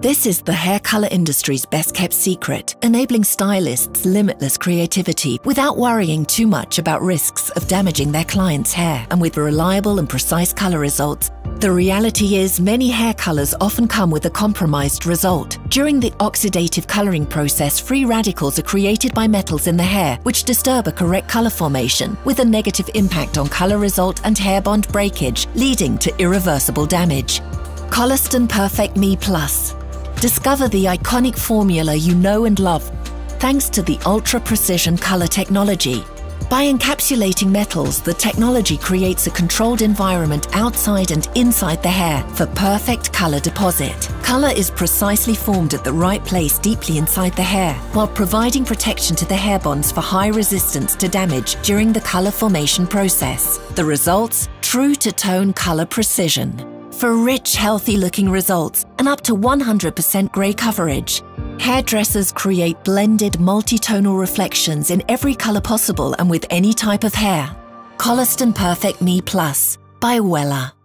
This is the hair color industry's best kept secret, enabling stylists limitless creativity without worrying too much about risks of damaging their client's hair. And with reliable and precise color results, the reality is many hair colors often come with a compromised result. During the oxidative coloring process, free radicals are created by metals in the hair, which disturb a correct color formation, with a negative impact on color result and hair bond breakage, leading to irreversible damage. Koleston Perfect Me Plus Discover the iconic formula you know and love thanks to the ultra precision color technology. By encapsulating metals, the technology creates a controlled environment outside and inside the hair for perfect color deposit. Color is precisely formed at the right place deeply inside the hair, while providing protection to the hair bonds for high resistance to damage during the color formation process. The results? True to tone color precision for rich, healthy looking results and up to 100% grey coverage. Hairdressers create blended multi-tonal reflections in every colour possible and with any type of hair. Koleston Perfect Me Plus by Wella.